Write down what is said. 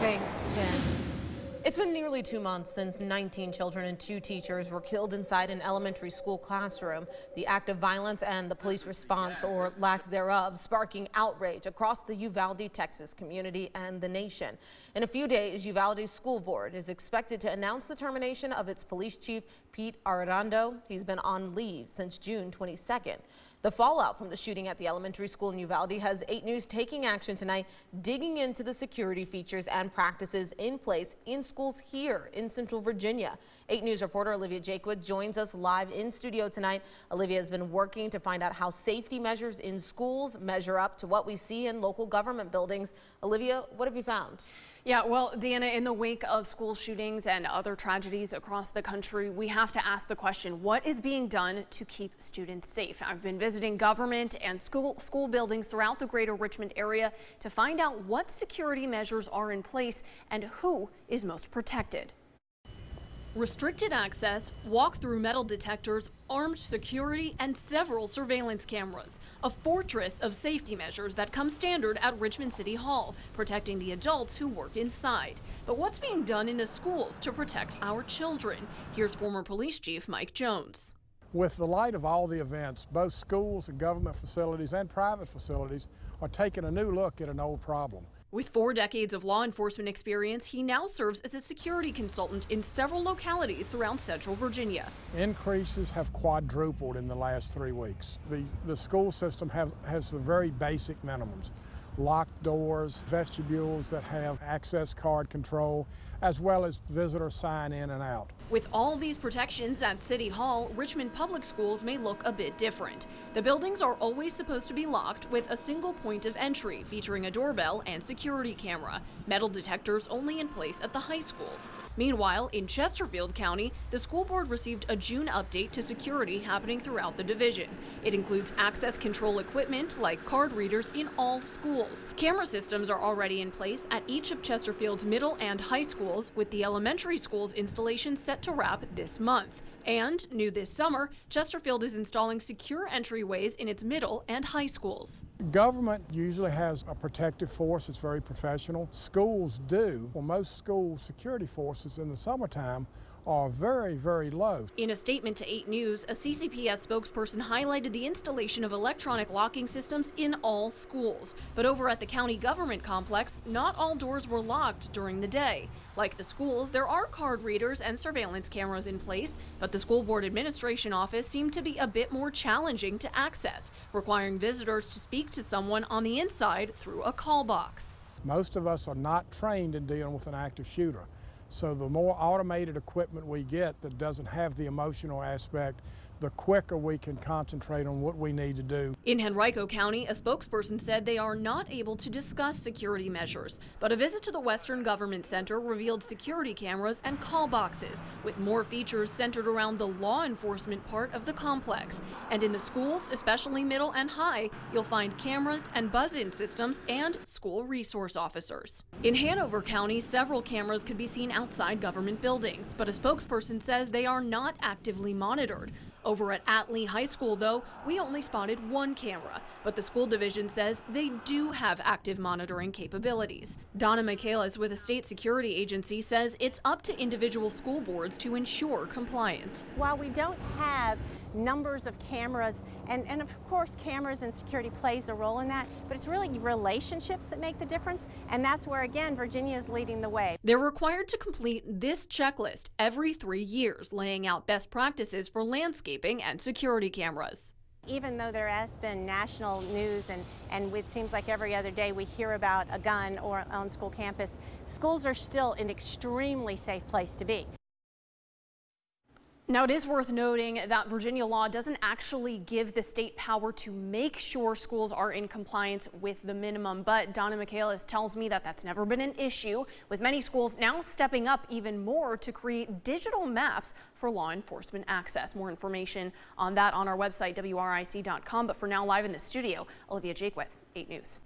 Thanks, Ben. It's been nearly two months since 19 children and two teachers were killed inside an elementary school classroom. The act of violence and the police response or lack thereof sparking outrage across the Uvalde, Texas community and the nation. In a few days, Uvalde's school board is expected to announce the termination of its police chief, Pete Arredondo. He's been on leave since June 22nd. The fallout from the shooting at the elementary school in Uvalde has 8 News taking action tonight, digging into the security features and practices in place in schools here in Central Virginia. 8 News reporter Olivia Jaquith joins us live in studio tonight. Olivia has been working to find out how safety measures in schools measure up to what we see in local government buildings. Olivia, what have you found? Yeah, well, Deanna, in the wake of school shootings and other tragedies across the country, we have to ask the question, what is being done to keep students safe? I've been visiting government and school, school buildings throughout the greater Richmond area to find out what security measures are in place and who is most protected. Restricted access, walk-through metal detectors, armed security, and several surveillance cameras. A fortress of safety measures that come standard at Richmond City Hall, protecting the adults who work inside. But what's being done in the schools to protect our children? Here's former police chief Mike Jones. With the light of all the events, both schools and government facilities and private facilities are taking a new look at an old problem. With four decades of law enforcement experience, he now serves as a security consultant in several localities throughout Central Virginia. Increases have quadrupled in the last three weeks. The, the school system have, has the very basic minimums locked doors, vestibules that have access card control, as well as visitor sign in and out. With all these protections at City Hall, Richmond Public Schools may look a bit different. The buildings are always supposed to be locked with a single point of entry featuring a doorbell and security camera. Metal detectors only in place at the high schools. Meanwhile, in Chesterfield County, the school board received a June update to security happening throughout the division. It includes access control equipment like card readers in all schools. Camera systems are already in place at each of Chesterfield's middle and high schools, with the elementary schools installation set to wrap this month. And new this summer, Chesterfield is installing secure entryways in its middle and high schools. Government usually has a protective force that's very professional. Schools do. Well, most school security forces in the summertime are very, very low. In a statement to 8 News, a CCPS spokesperson highlighted the installation of electronic locking systems in all schools. But over at the county government complex, not all doors were locked during the day. Like the schools, there are card readers and surveillance cameras in place, but the school board administration office seemed to be a bit more challenging to access, requiring visitors to speak to someone on the inside through a call box. Most of us are not trained in dealing with an active shooter. So the more automated equipment we get that doesn't have the emotional aspect, the quicker we can concentrate on what we need to do. In Henrico County, a spokesperson said they are not able to discuss security measures, but a visit to the Western Government Center revealed security cameras and call boxes, with more features centered around the law enforcement part of the complex. And in the schools, especially middle and high, you'll find cameras and buzz-in systems and school resource officers. In Hanover County, several cameras could be seen outside government buildings, but a spokesperson says they are not actively monitored. Over at Atlee High School, though, we only spotted one camera, but the school division says they do have active monitoring capabilities. Donna Michaelis with a state security agency says it's up to individual school boards to ensure compliance. While we don't have numbers of cameras, and, and of course cameras and security plays a role in that, but it's really relationships that make the difference, and that's where, again, Virginia is leading the way. They're required to complete this checklist every three years, laying out best practices for and security cameras even though there has been national news and, and it seems like every other day we hear about a gun or on school campus, schools are still an extremely safe place to be. Now, it is worth noting that Virginia law doesn't actually give the state power to make sure schools are in compliance with the minimum, but Donna Michaelis tells me that that's never been an issue, with many schools now stepping up even more to create digital maps for law enforcement access. More information on that on our website, WRIC.com, but for now, live in the studio, Olivia Jaquith, 8 News.